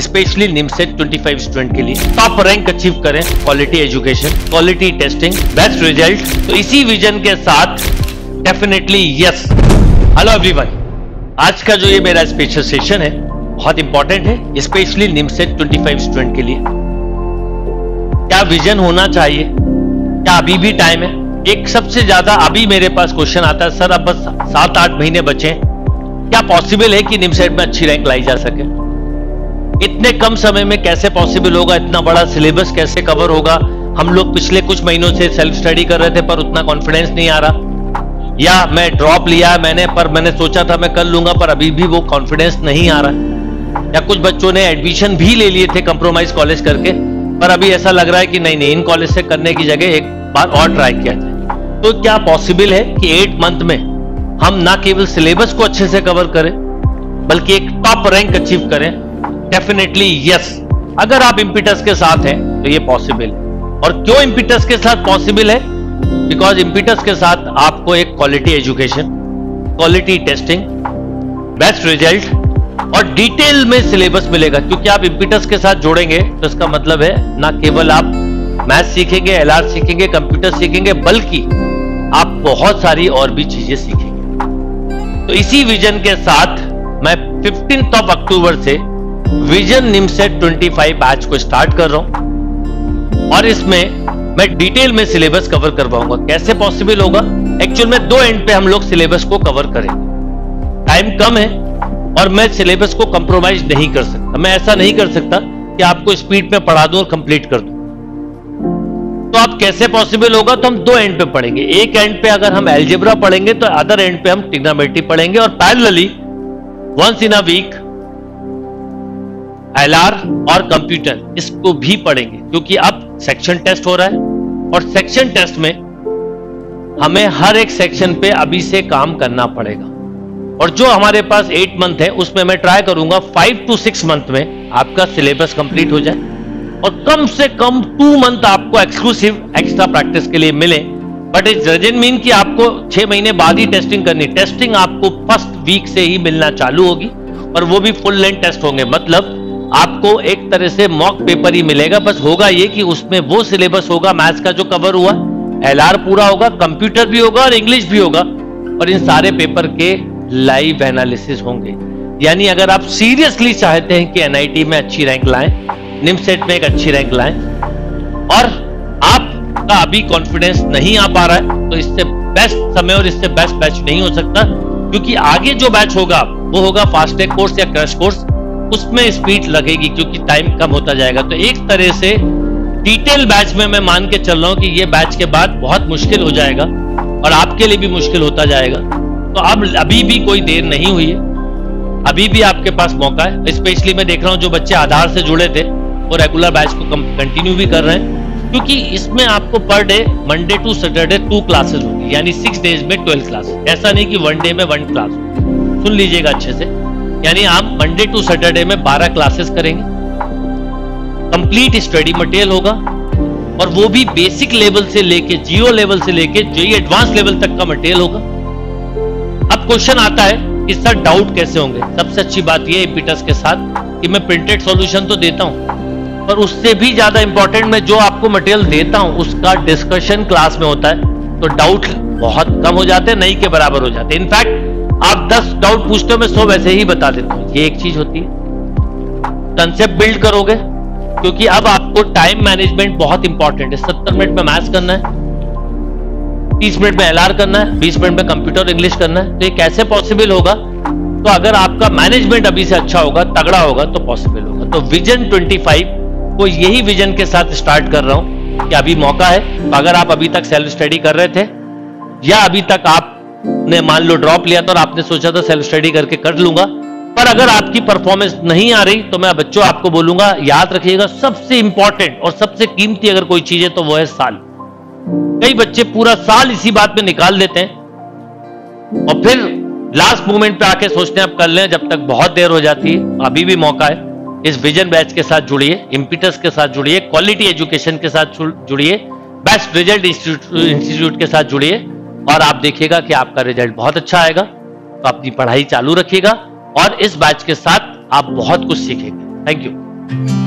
Specially NIMCET 25 student के लिए। Top rank achieve करें quality education quality testing best result तो इसी विजन के साथ डेफिनेटली यस हेलो एवरीवन आज का जो ये मेरा स्पेशल सेशन है, बहुत इंपॉर्टेंट है स्पेशली निमसेट 25 स्टूडेंट के लिए। क्या विजन होना चाहिए? क्या अभी भी टाइम है? एक सबसे ज़्यादा अभी मेरे पास क्वेश्चन आता है, सर, अब बस सात आठ महीने बचे क्या पॉसिबल है कि निमसेट में अच्छी रैंक लाई जा सके? इतने कम समय में कैसे पॉसिबल होगा? इतना बड़ा सिलेबस कैसे कवर होगा? हम लोग पिछले कुछ महीनों से सेल्फ स्टडी कर रहे थे, पर उतना कॉन्फिडेंस नहीं आ रहा। या मैं ड्रॉप लिया मैंने, पर मैंने सोचा था मैं कर लूँगा, पर अभी भी वो कॉन्फिडेंस नहीं आ रहा। या कुछ बच्चों ने एडमिशन भी ले लिए थे कंप्रोमाइज कॉलेज करके, पर अभी ऐसा लग रहा है कि नहीं नहीं, इन कॉलेज से करने की जगह एक बार और ट्राई किया जाए। तो क्या पॉसिबल है कि एट मंथ में हम ना केवल सिलेबस को अच्छे से कवर करें, बल्कि एक टॉप रैंक अचीव करें? डेफिनेटली यस अगर आप इंपिटस के साथ हैं तो ये पॉसिबल और क्यों इंपिटस के साथ पॉसिबल है? बिकॉज़ इंपिटस के साथ आपको एक quality education quality testing best result और डिटेल में सिलेबस मिलेगा. क्योंकि आप इंपिटस के साथ जोड़ेंगे तो इसका मतलब है ना केवल आप मैथ सीखेंगे एलआर सीखेंगे कंप्यूटर सीखेंगे, बल्कि आप बहुत सारी और भी चीज़ें सीखेंगे. तो इसी विजन के साथ मैं फिफ्टीन ऑफ़ अक्टूबर से विजन निमसेट 25 बैच को स्टार्ट कर रहा हूँ। और इसमें मैं डिटेल में सिलेबस कवर करवाऊँगा। कैसे पॉसिबल होगा? एक्चुअल में दो एंड पे हम लोग सिलेबस को कवर करेंगे। टाइम कम है और मैं सिलेबस को कंप्रोमाइज नहीं कर सकता। मैं ऐसा नहीं कर सकता कि आपको स्पीड में पढ़ा दूँ और कंप्लीट कर दूँ। तो आप कैसे पॉसिबल होगा? तो हम दो एंड पे पढ़ेंगे। एक एंड पे अगर हम एल्जेब्रा पढ़ेंगे तो अदर एंड पे हम टिग्नामेट्री पढ़ेंगे और parallelly once in a week LR और कंप्यूटर, इसको भी पढ़ेंगे, क्योंकि अब सेक्शन टेस्ट हो रहा है। और सेक्शन टेस्ट में हमें हर एक सेक्शन पे अभी से काम करना पड़ेगा। और जो हमारे पास एट मंथ है, उसमें मैं ट्राई करूँगा फाइव टू सिक्स मंथ में आपका सिलेबस कंप्लीट हो जाए। और कम से कम टू मंथ आपको एक्सक्लूसिव एक्स्ट्रा प्रैक्टिस के लिए मिले। बट इट डजेंट मीन कि आपको छह महीने बाद ही टेस्टिंग करनी। टेस्टिंग आपको फ़र्स्ट वीक से ही मिलना चालू होगी। और वो भी फुल लेंथ टेस्ट होंगे। मतलब आपको एक तरह से मॉक पेपर ही मिलेगा। बस होगा ये कि उसमें वो सिलेबस होगा मैथ्स का जो कवर हुआ एलआर पूरा होगा कंप्यूटर भी होगा और इंग्लिश भी होगा। और इन सारे पेपर के लाइव एनालिसिस होंगे। यानी अगर आप सीरियसली चाहते हैं कि एनआईटी में अच्छी रैंक लाएँ निमसेट में एक अच्छी रैंक लाएँ, और आपका अभी कॉन्फिडेंस नहीं आ पा रहा है तो इससे बेस्ट समय और इससे बेस्ट बैच नहीं हो सकता, क्योंकि आगे जो बैच होगा, वो होगा फास्टैग कोर्स या क्रश कोर्स उसमें स्पीड लगेगी क्योंकि टाइम कम होता जाएगा। तो एक तरह से डिटेल बैच में मैं मान के चल रहा हूँ कि ये बैच के बाद बहुत मुश्किल हो जाएगा और आपके लिए भी मुश्किल होता जाएगा। तो अब अभी भी कोई देर नहीं हुई है। अभी भी आपके पास मौका है। स्पेशली मैं देख रहा हूँ जो बच्चे आधार से जुड़े थे, वो रेगुलर बैच को कंटिन्यू भी कर रहे हैं। क्योंकि इसमें आपको per day Monday to Saturday two classes होगी। यानी सिक्स डेज़ में ट्वेल्व क्लास ऐसा नहीं कि वन डे में वन क्लास सुन लीजिएगा अच्छे से। यानी आप मंडे टू सैटरडे में बारह क्लासेस करेंगे। कंप्लीट स्टडी मटेरियल होगा और वो भी बेसिक लेवल से लेके जियो लेवल से लेके, जो एडवांस लेवल तक का मटेरियल होगा। अब क्वेश्चन आता है कि सर डाउट कैसे होंगे? सबसे अच्छी बात यह पीटर्स के साथ कि मैं प्रिंटेड सॉल्यूशन तो देता हूँ, पर उससे भी ज़्यादा इंपॉर्टेंट मैं जो आपको मटेरियल देता हूँ, उसका डिस्कशन क्लास में होता है तो डाउट बहुत कम हो जाते हैं, नहीं के बराबर हो जाते इनफैक्ट आप 10 डाउट पूछते हो, मैं 100 वैसे ही बता देता हूँ। ये एक चीज़ होती है। कंसेप्ट बिल्ड करोगे, क्योंकि अब आपको टाइम मैनेजमेंट बहुत इंपॉर्टेंट है। सत्तर मिनट में मैथ्स करना है, तीस मिनट में एलआर करना है, बीस मिनट में कंप्यूटर इंग्लिश करना है। तो ये कैसे पॉसिबल होगा? तो अगर आपका मैनेजमेंट अभी से अच्छा होगा, तगड़ा होगा तो पॉसिबल होगा। तो विजन 25 को यही विजन के साथ स्टार्ट कर रहा हूँ कि अभी मौका है। अगर आप अभी तक सेल्फ स्टडी कर रहे थे, या अभी तक आपने मान लो ड्रॉप लिया था और आपने सोचा था सेल्फ स्टडी करके कर लूँगा। पर अगर आपकी परफॉर्मेंस नहीं आ रही तो मैं बच्चों आपको बोलूँगा, याद रखिएगा, सबसे इंपॉर्टेंट और सबसे कीमती अगर कोई चीज़ है तो वो है साल। कई बच्चे पूरा साल इसी बात में निकाल देते हैं। और फिर लास्ट मोमेंट पे आके सोचते हैं आप कर लें, जब तक बहुत देर हो जाती है। अभी भी मौका है। इस विजन बैच के साथ जुड़िए इम्पिटस के साथ जुड़िए क्वालिटी एजुकेशन के साथ जुड़िए बेस्ट रिज़ल्ट इंस्टीट्यूट के साथ जुड़िए। और आप देखिएगा कि आपका रिज़ल्ट बहुत अच्छा आएगा तो अपनी पढ़ाई चालू रखिएगा और इस बैच के साथ आप बहुत कुछ सीखेंगे। Thank you